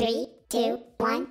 Three, two, one.